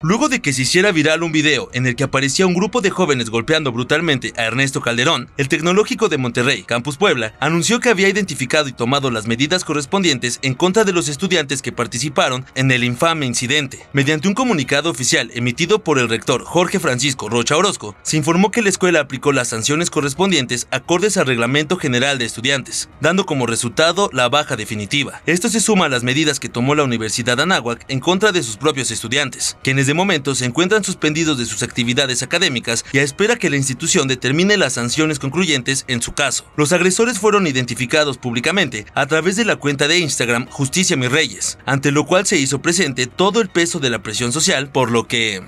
Luego de que se hiciera viral un video en el que aparecía un grupo de jóvenes golpeando brutalmente a Ernesto Calderón, el Tecnológico de Monterrey, Campus Puebla, anunció que había identificado y tomado las medidas correspondientes en contra de los estudiantes que participaron en el infame incidente. Mediante un comunicado oficial emitido por el rector Jorge Francisco Rocha Orozco, se informó que la escuela aplicó las sanciones correspondientes acordes al Reglamento General de Estudiantes, dando como resultado la baja definitiva. Esto se suma a las medidas que tomó la Universidad Anáhuac en contra de sus propios estudiantes, quienes de momento se encuentran suspendidos de sus actividades académicas y a espera que la institución determine las sanciones concluyentes en su caso. Los agresores fueron identificados públicamente a través de la cuenta de Instagram Justicia Mis Reyes, ante lo cual se hizo presente todo el peso de la presión social, por lo que